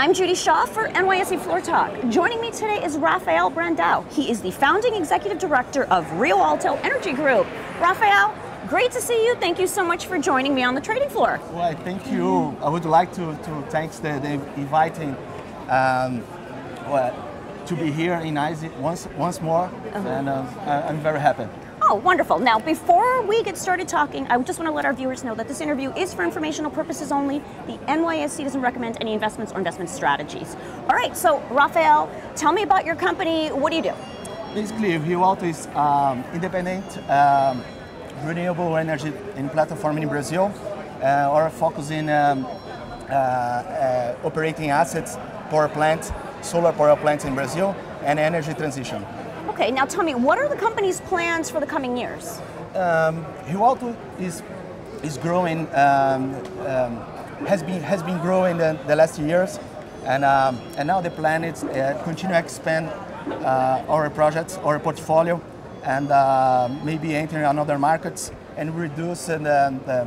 I'm Judy Shaw for NYSE Floor Talk. Joining me today is Rafael Brandão. He is the founding executive director of Rio Alto Energy Group. Rafael, great to see you. Thank you so much for joining me on the trading floor. Well, thank you. I would like to, to thank the, the inviting um, well, to be here in ISE once, once more, uh-huh. and uh, I'm very happy. Oh, wonderful. Now, before we get started talking, I just want to let our viewers know that this interview is for informational purposes only. The NYSE doesn't recommend any investments or investment strategies. All right, so Rafael, tell me about your company. What do you do? Basically, Rio Alto is um, independent um, renewable energy in platform in Brazil. Uh, our focus in um, uh, uh, operating assets, power plants, solar power plants in Brazil, and energy transition. Okay, now tell me, what are the company's plans for the coming years? Um, Rio Alto is is growing, um, um, has been has been growing the, the last years, and um, and now the plan is uh, continue to expand uh, our projects, our portfolio, and uh, maybe enter another markets and reduce the, the,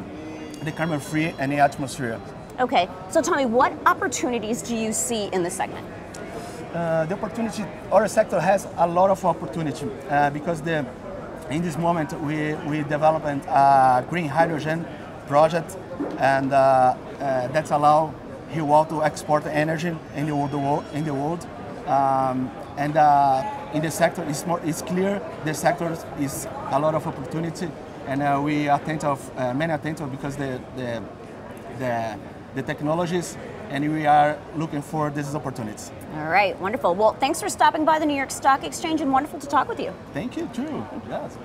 the carbon free and the atmosphere. Okay, so tell me, what opportunities do you see in this segment? Uh, the opportunity, our sector has a lot of opportunity uh, because the, in this moment we, we developed a green hydrogen project and uh, uh that's allow Rio to export energy in the world. In the world. Um, and uh, in the sector, it's, more, it's clear the sector is a lot of opportunity and uh, we attentive, many attentive because the, the, the, the technologies and we are looking for these opportunities. All right, wonderful. Well, thanks for stopping by the New York Stock Exchange and wonderful to talk with you. Thank you, too. Yes.